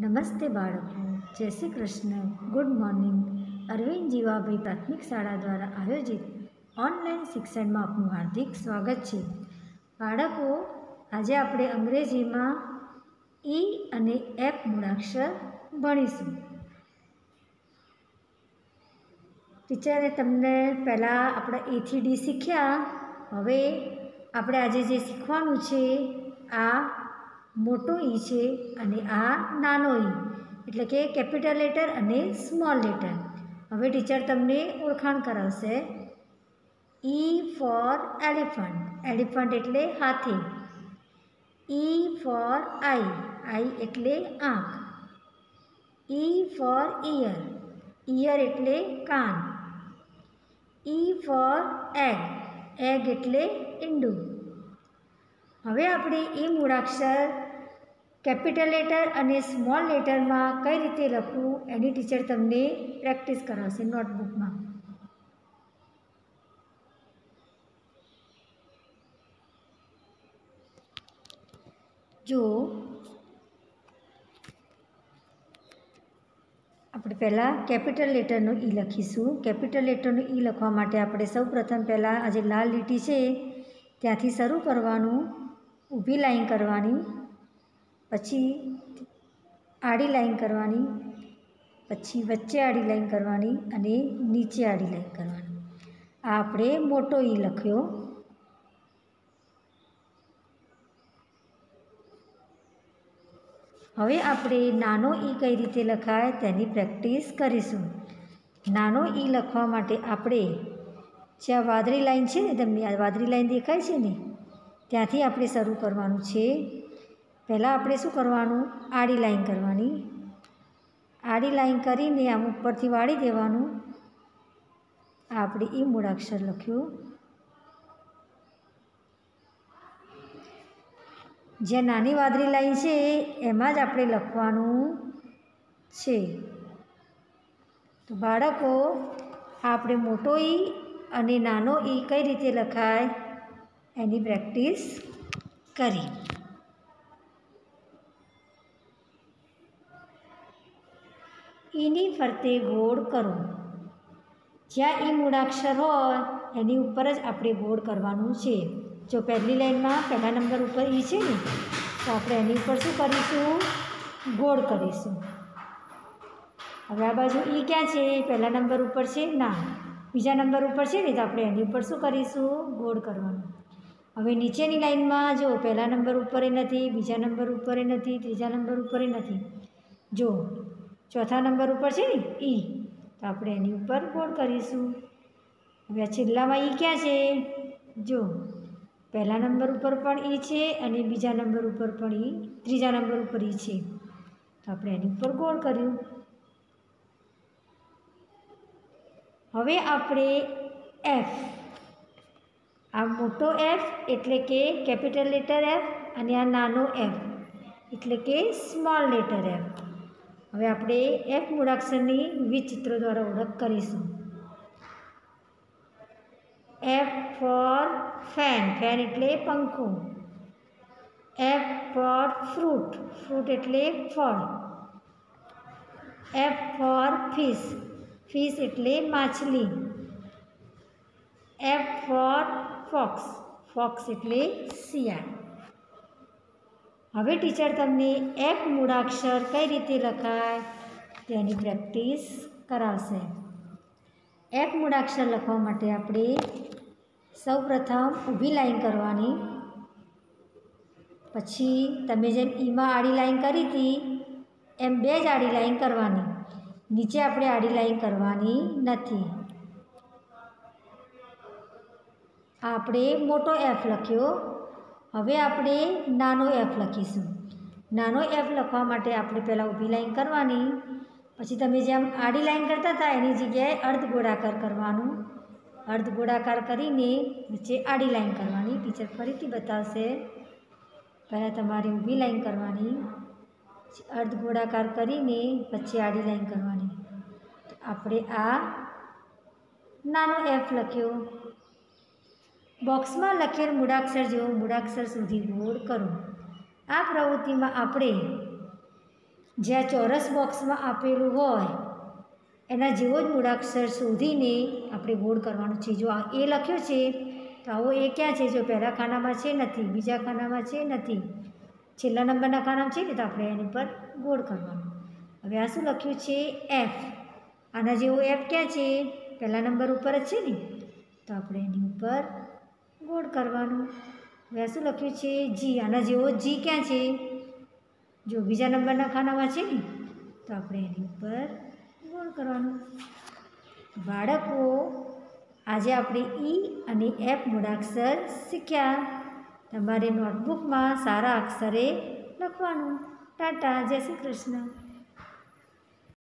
નમસ્તે બાળકો. જય શ્રી કૃષ્ણ. ગુડ મોર્નિંગ અરવિંદ જીવાભાઈ પ્રાથમિક શાળા દ્વારા આયોજિત ઓનલાઈન શિક્ષણમાં આપનું હાર્દિક સ્વાગત છે. બાળકો, આજે આપણે અંગ્રેજીમાં ઈ અને એફ મૂળાક્ષર ભણીશું. ટીચરે તમને પહેલાં આપણે એથી ડી શીખ્યા. હવે આપણે આજે જે શીખવાનું છે, આ મોટો ઈ છે અને આ નાનો ઈ, એટલે કે કેપિટલ લેટર અને સ્મોલ લેટર. હવે ટીચર તમને ઓળખાણ કરાવશે. ઈ ફોર એલિફન્ટ એલિફન્ટ એટલે હાથી. ઈ ફોર આઈ આઈ એટલે આંખ. ઈ ફોર ઇયર ઇયર એટલે કાન. ઈ ફોર એગ એગ એટલે ઈંડું. હવે આપણે એ મૂળાક્ષર કેપિટલ લેટર અને સ્મોલ લેટરમાં કઈ રીતે લખવું એની ટીચર તમને પ્રેક્ટિસ કરાવશે નોટબુકમાં. જો આપણે પહેલાં કેપિટલ લેટરનો ઈ લખીશું. કેપિટલ લેટરનો ઈ લખવા માટે આપણે સૌ પ્રથમ પહેલાં આ જે લાલ લીટી છે, ત્યાંથી શરૂ કરવાનું, ઊભી લાઈન કરવાની પછી આડી લાઈન કરવાની, પછી વચ્ચે આડી લાઈન કરવાની અને નીચે આડી લાઈન કરવાની. આ આપણે મોટો ઈ લખ્યો. હવે આપણે નાનો ઈ કઈ રીતે લખાય તેની પ્રેક્ટિસ કરીશું. નાનો ઈ લખવા માટે આપણે જ્યાં વાદળી લાઈન છે ને તમને વાદળી લાઈન દેખાય છે ને, ત્યાંથી આપણે શરૂ કરવાનું છે. પહેલાં આપણે શું કરવાનું? આડી લાઈન કરવાની. આડી લાઈન કરીને આમ ઉપરથી વાળી દેવાનું. આપણે એ મૂળાક્ષર લખ્યું. જે નાની વાદળી લાઈન છે, એમાં જ આપણે લખવાનું છે. તો બાળકો, આપણે મોટો ઈ અને નાનો ઈ કઈ રીતે લખાય? એની પ્રેક્ટિસ કરી. ઈની ફરતે ગોળ કરો. જ્યાં એ મૂળાક્ષર હોય, એની ઉપર જ આપણે ગોળ કરવાનું છે. જો પહેલી લાઈનમાં પહેલા નંબર ઉપર એ છે ને, તો આપણે એની ઉપર શું કરીશું? ગોળ કરીશું. હવે આ બાજુ એ ક્યાં છે? પહેલા નંબર ઉપર છે? ના. બીજા નંબર ઉપર છે ને, તો આપણે એની ઉપર શું કરીશું? ગોળ કરવાનું. હવે નીચેની લાઈનમાં જો પહેલા નંબર ઉપર નથી, બીજા નંબર ઉપર નથી, ત્રીજા નંબર ઉપર નથી. જો ચોથા નંબર ઉપર છે ને, ઈ. તો આપણે એની ઉપર ગોળ કરીશું. હવે આ છેલ્લામાં ઈ ક્યાં છે? જો, પહેલા નંબર ઉપર પણ ઈ છે અને બીજા નંબર ઉપર પણ ઈ, ત્રીજા નંબર ઉપર ઈ છે. તો આપણે એની ઉપર ગોળ કર્યું. હવે આપણે એફ આ મોટો એફ એટલે કે કેપિટલ લેટર એફ અને આ નાનો એફ એટલે કે સ્મોલ લેટર એફ હવે આપણે એફ મૂળાક્ષરની વિવિધ ચિત્રો દ્વારા ઓળખ કરીશું. એફ ફોર ફેન ફેન એટલે પંખો. એફ ફોર ફ્રૂટ ફ્રૂટ એટલે ફળ. એફ ફોર ફિશ ફિશ એટલે માછલી. એફ ફોર ફોક્સ ફોક્સ એટલે શિયાળ. હવે ટીચર તમને એક મૂળાક્ષર કઈ રીતે લખાય? તેની પ્રેક્ટિસ કરાવશે. એક મૂળાક્ષર લખવા માટે આપણે સૌ પ્રથમ ઊભી લાઈન કરવાની. પછી તમે જેમ ઈમાં આડી લાઈન કરી હતી, એમ બે જ આડી લાઈન કરવાની. નીચે આપણે આડી લાઈન કરવાની નથી. આપણે મોટો એફ લખ્યો. હવે આપણે નાનો એફ લખીશું. નાનો એફ લખવા માટે આપણે પહેલાં ઊભી લાઈન કરવાની. પછી તમે જેમ આડી લાઈન કરતા હતા, એની જગ્યાએ અર્ધ ગોળાકાર કરવાનું. અર્ધ ગોળાકાર કરીને વચ્ચે આડી લાઈન કરવાની. ટીચર ફરીથી બતાવશે. પહેલાં તમારે ઊભી લાઈન કરવાની. અર્ધ ગોળાકાર કરીને વચ્ચે આડી લાઈન કરવાની. આપણે આ નાનો એફ લખ્યો. બોક્સમાં લખેલ મૂળાક્ષર જેવો મૂળાક્ષર સુધી ગોળ કરો. આ પ્રવૃત્તિમાં આપણે જ્યાં ચોરસ બોક્સમાં આપેલું હોય, એના જેવો જ મૂળાક્ષર શોધીને આપણે ગોળ કરવાનું છે. જો આ એ લખ્યો છે, તો આવો એ ક્યાં છે? જો પહેલા ખાનામાં છે નથી, બીજા ખાનામાં છે નથી, છેલ્લા નંબરના ખાનામાં છે ને, તો આપણે એની પર ગોળ કરવાનું. હવે આ શું લખ્યું છે? એફ આના જેવો એફ ક્યાં છે? પહેલા નંબર ઉપર જ છે ને? તો આપણે એની ઉપર ગોળ કરવાનું. હવે શું લખ્યું છે, જી. આના જેવો જી ક્યાં છે? જો બીજા નંબરના ખાનામાં છે ને, તો આપણે એની ઉપર ગોળ કરવાનું. બાળકો, આજે આપણે ઈ અને એફ મૂળાક્ષર શીખ્યા. તમારે નોટબુકમાં સારા અક્ષરે લખવાનું. ટાટા, જય શ્રી કૃષ્ણ.